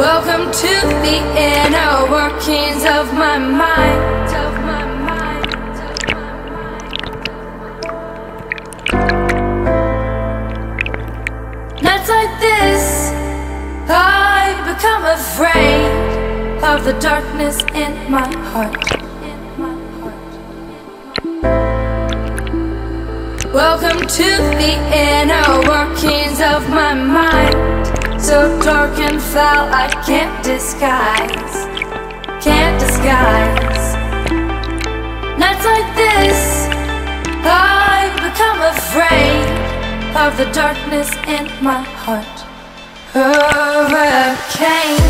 the inner workings. Of my mind. Nights like this, I become afraid of the darkness in my heart. Welcome to the inner workings of my mind. So dark and foul, I can't disguise. Can't disguise. Nights like this, I become afraid of the darkness in my heart. Hurricane.